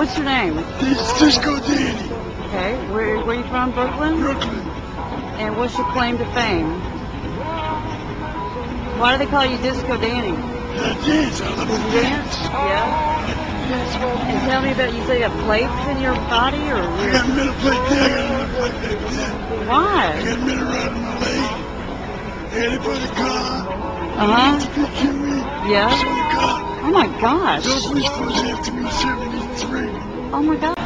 What's your name? It's Disco Danny, Okay. Where where you from? Brooklyn. Brooklyn. And what's your claim to fame? Why do they call you Disco Danny? I dance, I love to dance. dance? Yeah. And tell me about you say you have plates in your body or I got metal plate there, I got metal plate back there. I why? got metal right in my leg. I got it by the car. Uh huh. They. Yeah. So the car. Oh my gosh. Those police was after me in 73. Oh my gosh.